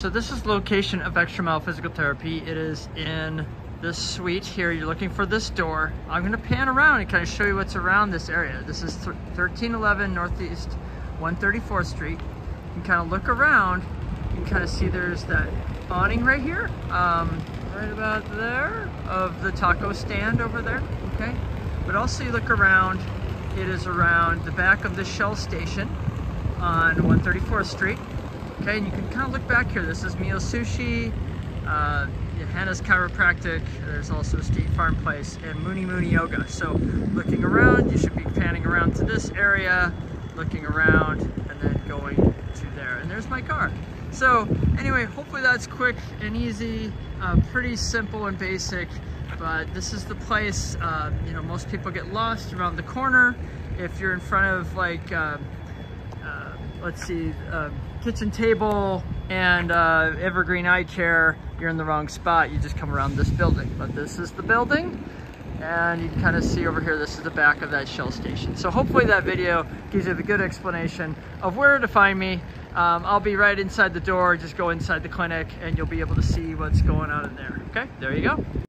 So this is location of Extra Mile Physical Therapy. It is in this suite here. You're looking for this door. I'm gonna pan around and kind of show you what's around this area. This is 1311 Northeast 134th Street. You can kind of look around. You can kind of see there's that awning right here, um, right about there, of the taco stand over there, okay? But also you look around, it is around the back of the Shell station on 134th Street. Okay, and you can kind of look back here. This is Mio Sushi, uh, Hannah's Chiropractic. There's also a State Farm Place and Mooney Mooney Yoga. So looking around, you should be panning around to this area, looking around, and then going to there. And there's my car. So anyway, hopefully that's quick and easy, uh, pretty simple and basic. But this is the place, uh, you know, most people get lost around the corner. If you're in front of like, uh let's see, uh, kitchen table and uh, evergreen eye chair, you're in the wrong spot. You just come around this building. But this is the building. And you can kind of see over here, this is the back of that Shell station. So hopefully that video gives you a good explanation of where to find me. Um, I'll be right inside the door. Just go inside the clinic and you'll be able to see what's going on in there. Okay, there you go.